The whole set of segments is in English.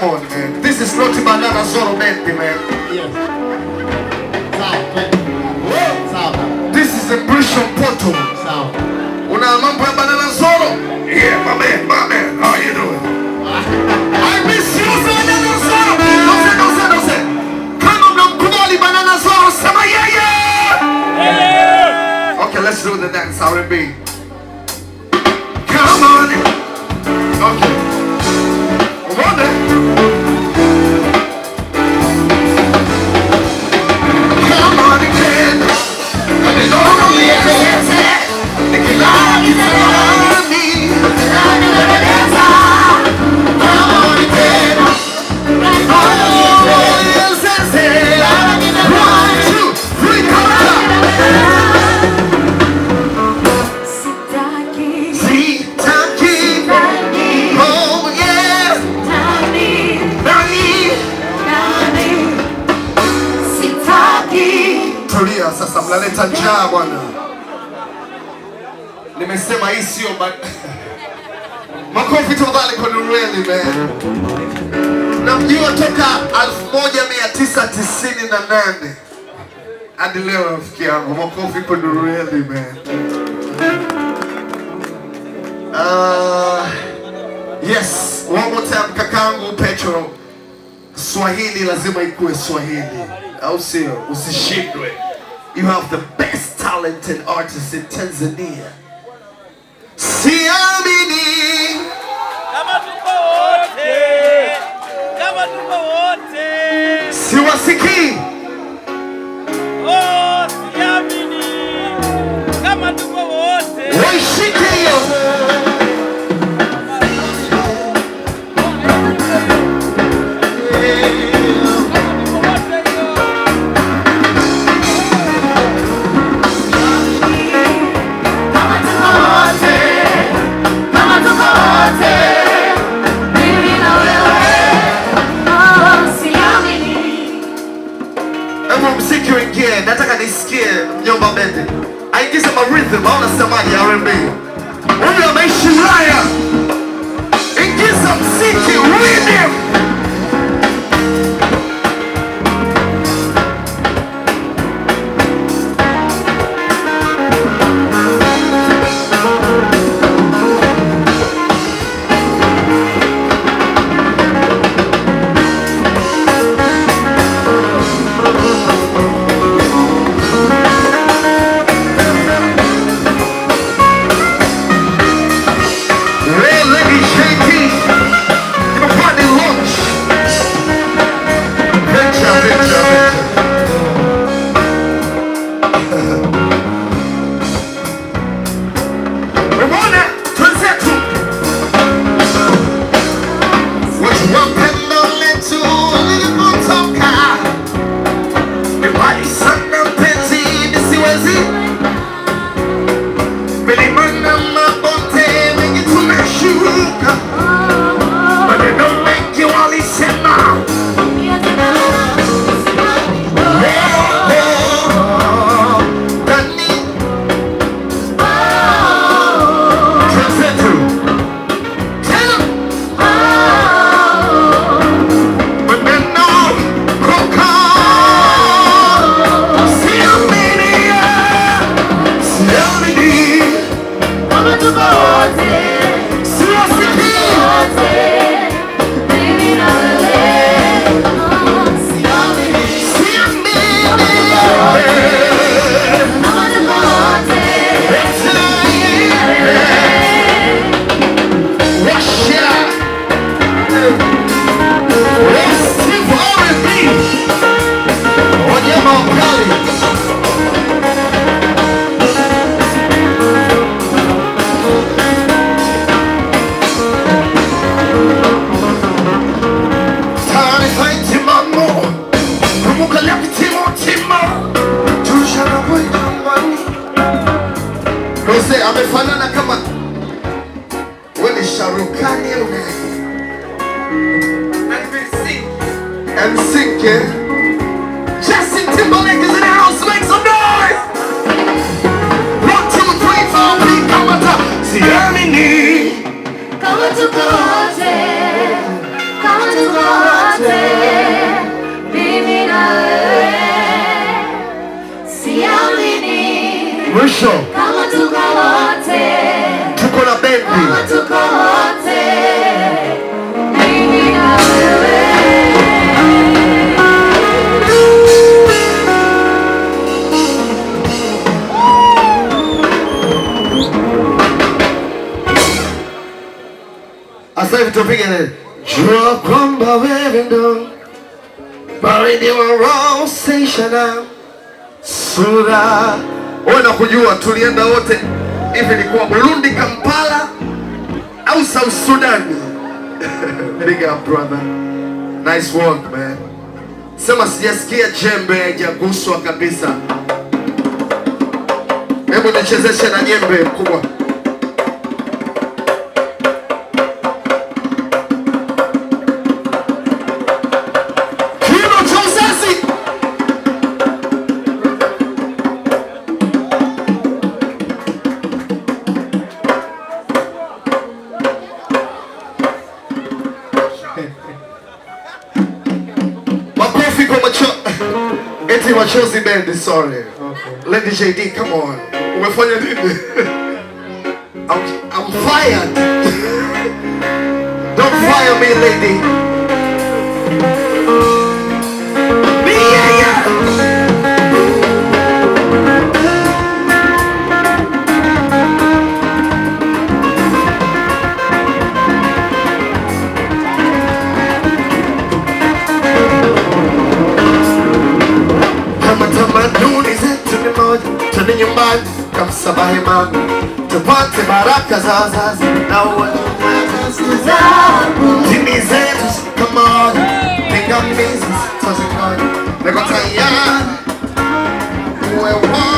come on, man. This is not Banana Zorro band, man. Yes. Sawa, This is a British Porto. sawa. Una mambo ya Banana Zorro? Yeah, my man, my man. How you doing? I miss you, Banana Zorro. Kama mnamkubali Banana Zorro, sema yeah, yeah. Okay, let's do the dance R&B. Nimesema hii sio. Makofi tafadhali kwa Nureli man. Namjua toka 1998 hadi leo rafiki yangu. Makofi kwa Nureli man. Uh, yes, one more time kakangu Petro. Swahili lazima ikuwe Swahili, au sio? Usishindwe. You have the best talented artist in Tanzania. Siamini. Kama tuko wote, kama tuko wote, siwasikii, oh, siamini. Kama tuko wote, waishike hiyo. Hebu mziki uingie, nataka nisikie mjomba Bende aingize ma rhythm au nasemaje R&B. Huyu ameishi Ulaya, ingiza mziki rhythm. ukanyeuke and we'll and yeah? Justin Timberlake is in the house make some noise one two three four we come on, eh. come on, eh. come on, eh. come on, come to Gote Biminale Siamini Mwisho Kama tukawote Tuko na bendi Kama tukawote Sasa hivi tupige nini? Jua kwamba wewe ndo baridi wa roho sishana sura. Wewe na kujua tulienda wote hivi, ilikuwa Burundi, Kampala au South Sudan? Big up brother, nice work man. Sema sijasikia jembe haijaguswa kabisa. Hebu nichezeshe na jembe mkubwa. Machozi bendi, sorry. Lady Jaydee, come on. Umefanya nini? I'm, I'm fired. Don't fire me, lady. Kamsabahi mama, tupate baraka za wazazi na dini zetu siku moja, pingamizi tutazingoja, niko tayari. Uwe wangu,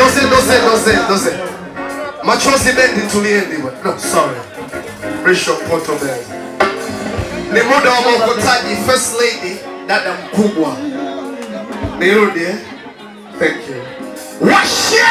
doze doze doze doze machozi bendi tuliendi bwana. no sorry. Bishop Poto Bell ni muda wa maokotaji first lady dada mkubwa nirudi eh thank you. Washa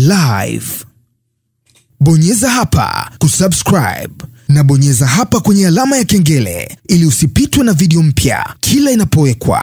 Live. Bonyeza hapa kusubscribe na bonyeza hapa kwenye alama ya kengele ili usipitwe na video mpya kila inapowekwa.